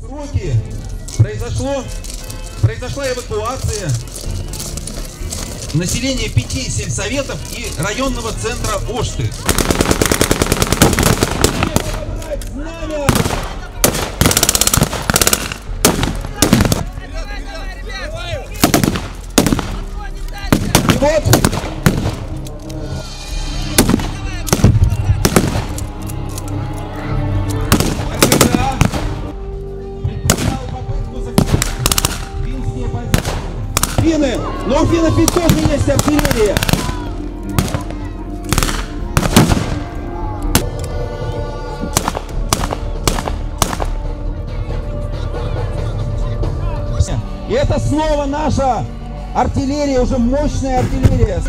сроки произошло, произошла эвакуация населения пяти сельсоветов и районного центра Ошты. Вот Финны! Но у финнов ведь тоже есть артиллерия! И это снова наша артиллерия, уже мощная артиллерия.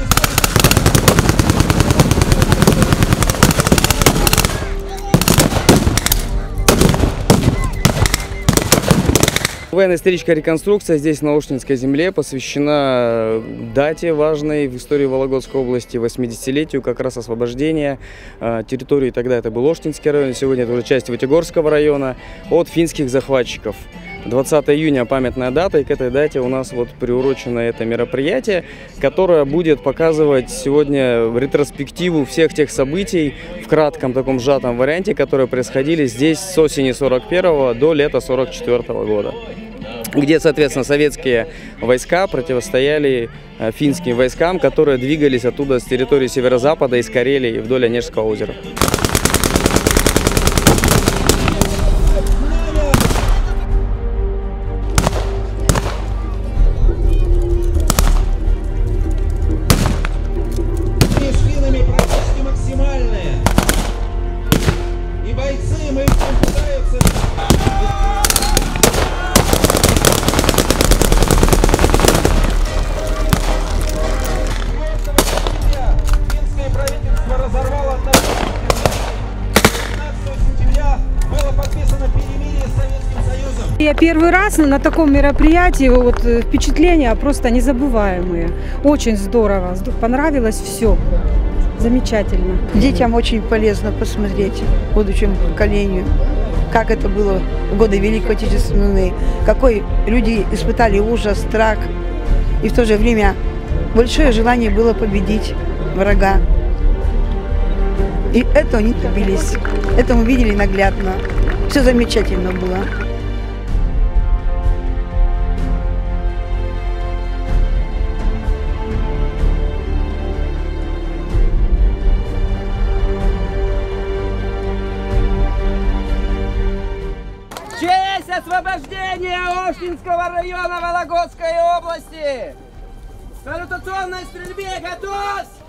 Военно-историческая реконструкция здесь, на Ошнинской земле, посвящена дате важной в истории Вологодской области, 80-летию как раз освобождения э, территории. Тогда это был Ошнинский район, сегодня это уже часть Вытегорского района от финских захватчиков. 20 июня памятная дата, и к этой дате у нас вот приурочено это мероприятие, которое будет показывать сегодня ретроспективу всех тех событий в кратком таком сжатом варианте, которые происходили здесь с осени 41 до лета 44 года где, соответственно, советские войска противостояли э, финским войскам, которые двигались оттуда с территории северо-запада, из Карелии вдоль Онежского озера. Я первый раз на таком мероприятии, вот э, впечатления просто незабываемые. Очень здорово, понравилось все. Замечательно. Детям очень полезно посмотреть будущему поколению, как это было в годы Великой Отечественной какой люди испытали ужас, страх, и в то же время большое желание было победить врага. И это они добились. Это мы видели наглядно. Все замечательно было. Освобождения Ошнинского района Вологодской области! Салютационной стрельбе готовь!